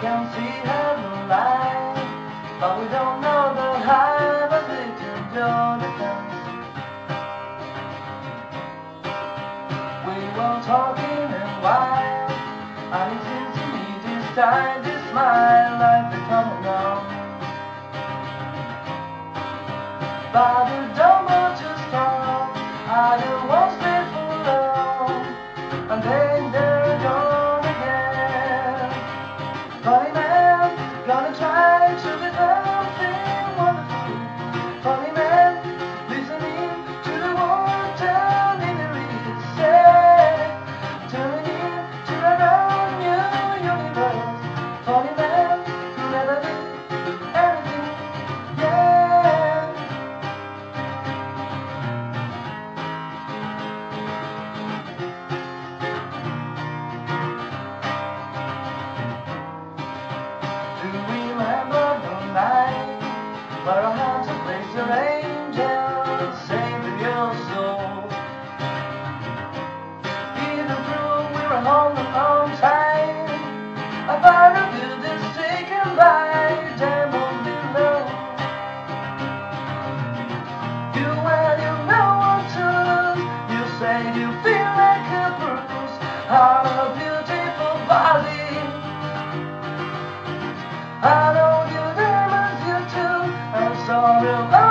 can see heaven light But we don't know the high But little don't We were talking and wild And it to me this time This my life become alone the door Sunday. a home on time. I find a view that's taken by time won't be long. You well, you know what to lose. You say you feel like a bruise on a beautiful body. I know you name as you too. I'm sorry about.